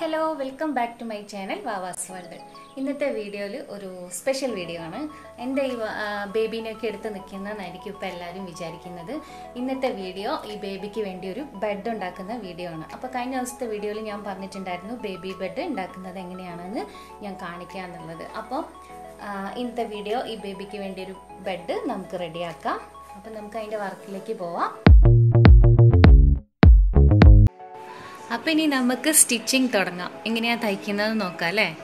Hello welcome back to my channel Vava's world ഇന്നത്തെ വീഡിയോയിൽ ഒരു സ്പെഷ്യൽ വീഡിയോ ആണ്. എന്റെ ഈ ബേബീനെയൊക്കെ എടുത്ത് നിൽക്കുന്നതെന്നായിരിക്കും ഇപ്പോൾ എല്ലാവരും വിചാരിക്കുന്നത്. ഇന്നത്തെ വീഡിയോ ഈ ബേബിക്ക് വേണ്ടി ഒരു ബെഡ് ഉണ്ടാക്കുന്ന വീഡിയോ ആണ്. അപ്പോൾ കഴിഞ്ഞ ദിവസത്തെ വീഡിയോയിൽ ഞാൻ പറഞ്ഞിട്ടുണ്ടായിരുന്നു ബേബി ബെഡ് ഉണ്ടാക്കുന്നത് എങ്ങനെയാണെന്ന് ഞാൻ കാണിക്കുക എന്നുള്ളത്. അപ്പോൾ ഇന്നത്തെ വീഡിയോ ഈ ബേബിക്ക് വേണ്ടി ഒരു ബെഡ് നമുക്ക് റെഡിയാക്കാം അപ്പോൾ നമുക്ക് അതിന്റെ വർക്കിലേക്ക് പോവാം. അപ്പൊ ഇനി നമുക്ക് സ്റ്റിച്ചിങ് തുടങ്ങാം. എങ്ങനെയാണ് തയ്ക്കുന്നത് നോക്കാം അല്ലേ?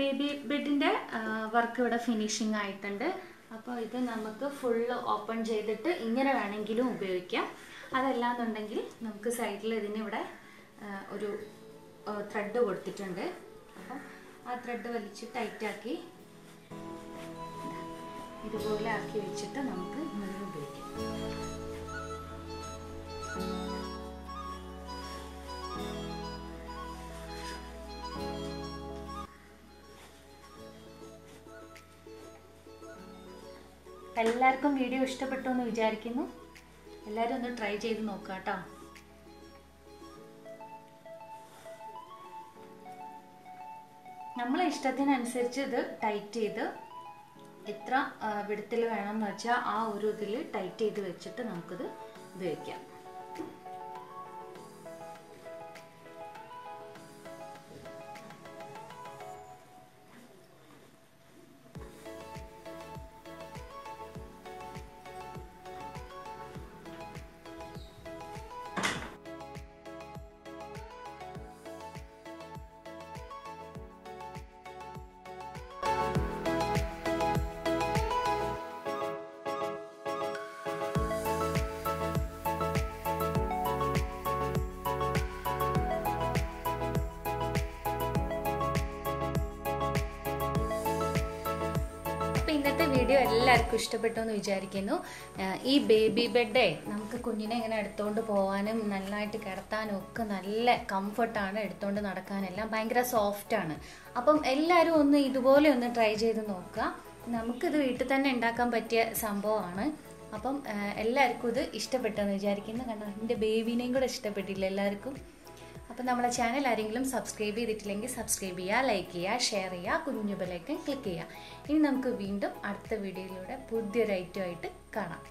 ബേബി ബെഡിന്റെ വർക്ക് ഇവിടെ ഫിനിഷിംഗ് ആയിട്ടുണ്ട്. അപ്പോൾ ഇത് നമുക്ക് ഫുള്ള് ഓപ്പൺ ചെയ്തിട്ട് ഇങ്ങനെ വേണമെങ്കിലും ഉപയോഗിക്കാം. അതല്ലാന്നുണ്ടെങ്കിൽ നമുക്ക് സൈഡിൽ ഇതിന് ഇവിടെ ഒരു ത്രെഡ് കൊടുത്തിട്ടുണ്ട്. അപ്പം ആ ത്രെഡ് വലിച്ച് ടൈറ്റാക്കി ഇതുപോലെ ആക്കി വെച്ചിട്ട് നമുക്ക് ഇങ്ങനെ ഉപയോഗിക്കാം. എല്ലാവർക്കും വീഡിയോ ഇഷ്ടപ്പെട്ടു എന്ന് വിചാരിക്കുന്നു. എല്ലാവരും ഒന്ന് ട്രൈ ചെയ്ത് നോക്കുക കേട്ടോ. നമ്മളെ ഇഷ്ടത്തിനനുസരിച്ച് ഇത് ടൈറ്റ് ചെയ്ത് എത്ര വിടത്തിൽ വേണമെന്ന് വെച്ചാൽ ആ ഒരു ഇതിൽ ടൈറ്റ് ചെയ്ത് വെച്ചിട്ട് നമുക്കിത് ഉപയോഗിക്കാം. അപ്പോൾ ഇന്നത്തെ വീഡിയോ എല്ലാവർക്കും ഇഷ്ടപ്പെട്ടു എന്ന് വിചാരിക്കുന്നു. ഈ ബേബി ബെഡേ നമുക്ക് കുഞ്ഞിനെ ഇങ്ങനെ എടുത്തുകൊണ്ട് പോകാനും നന്നായിട്ട് കിടത്താനും ഒക്കെ നല്ല കംഫർട്ടാണ് എടുത്തുകൊണ്ട് നടക്കാനെല്ലാം ഭയങ്കര സോഫ്റ്റാണ് അപ്പം എല്ലാവരും ഒന്ന് ഇതുപോലെ ഒന്ന് ട്രൈ ചെയ്ത് നോക്കുക. നമുക്കിത് വീട്ടിൽ തന്നെ ഉണ്ടാക്കാൻ പറ്റിയ സംഭവമാണ്. അപ്പം എല്ലാവർക്കും ഇത് ഇഷ്ടപ്പെട്ടെന്ന് വിചാരിക്കുന്നു. കാരണം എന്റെ ബേബീനെയും കൂടെ ഇഷ്ടപ്പെട്ടില്ല എല്ലാവർക്കും. അപ്പം നമ്മളെ ചാനൽ ആരെങ്കിലും സബ്സ്ക്രൈബ് ചെയ്തിട്ടില്ലെങ്കിൽ സബ്സ്ക്രൈബ് ചെയ്യുക ലൈക്ക് ചെയ്യുക ഷെയർ ചെയ്യുക കുഞ്ഞു ബെലൈക്കൻ ക്ലിക്ക് ചെയ്യുക. ഇനി നമുക്ക് വീണ്ടും അടുത്ത വീഡിയോയിലൂടെ പുതിയൊരു ഐറ്റമായിട്ട് കാണാം.